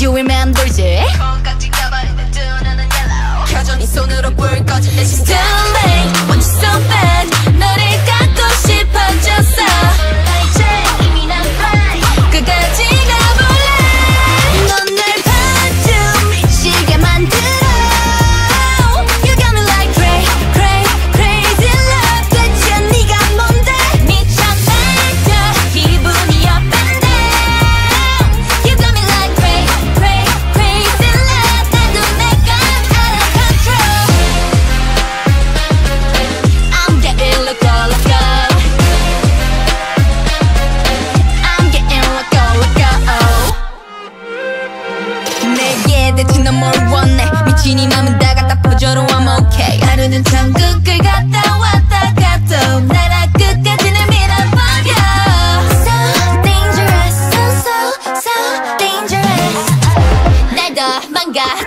유이 맴돌지 콩깍지 가방에 뜨는 옐로우 켜져 네 손으로 불 꺼진 내 심장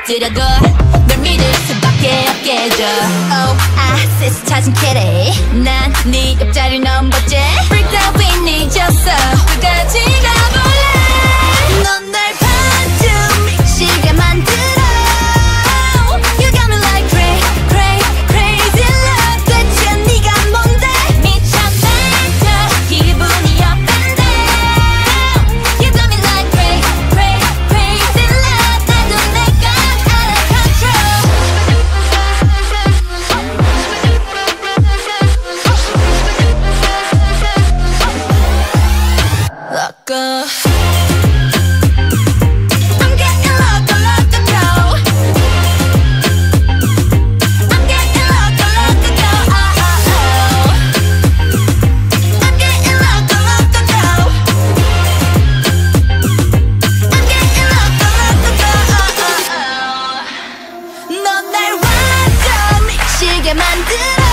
to the go. The meter is a. Oh, I see it's touching kitty. 만들어.